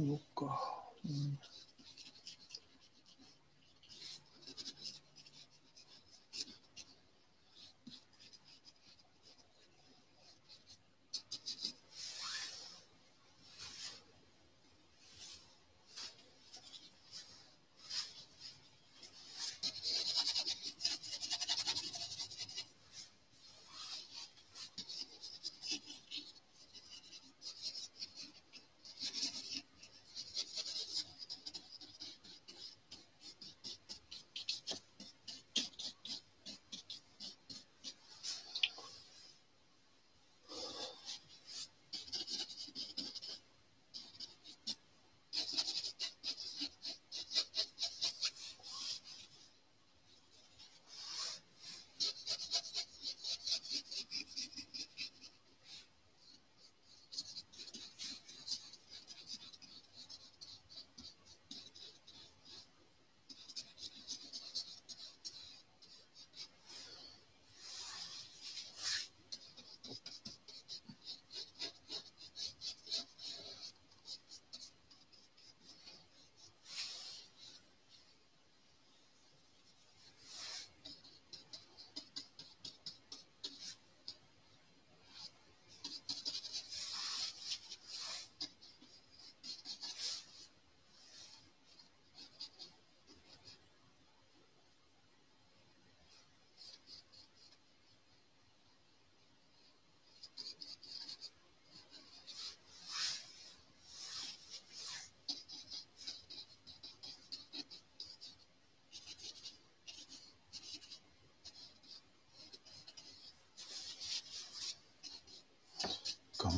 しよか。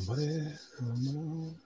頑張れ。頑張ろ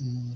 Mm.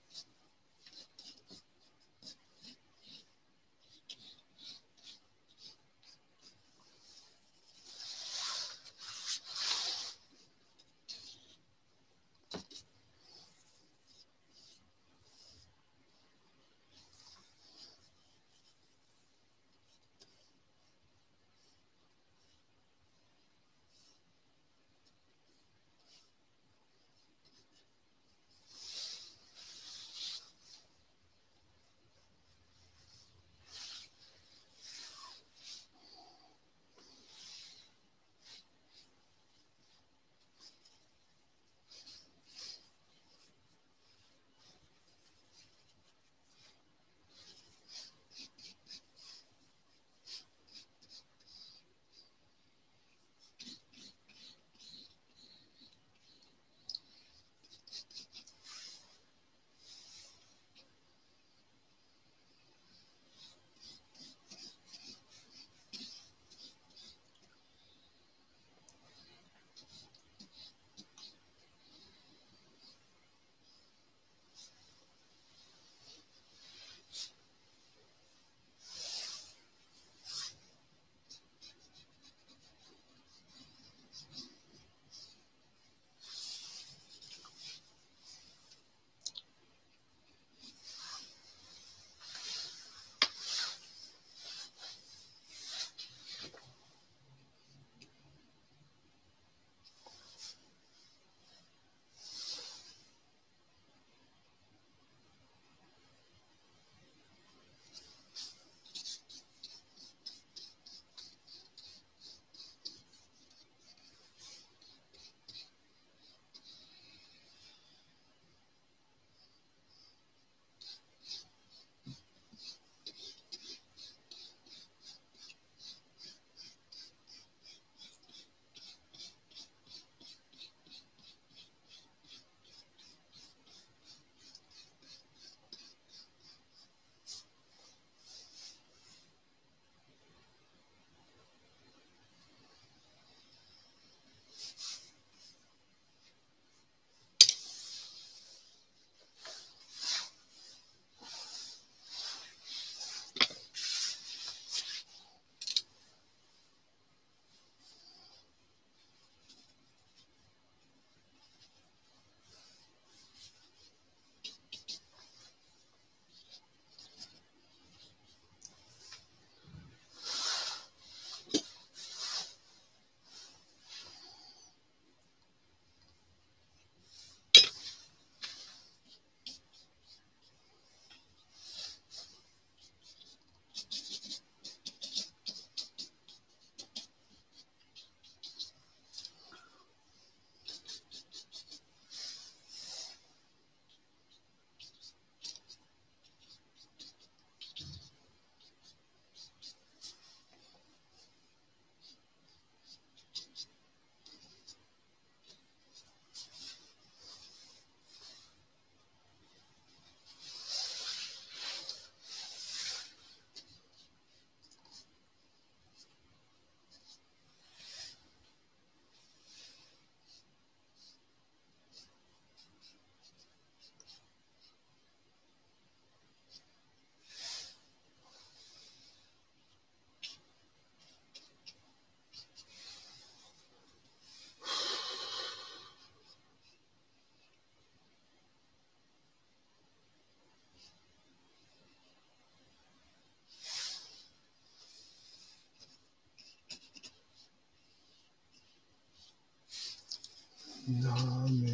Name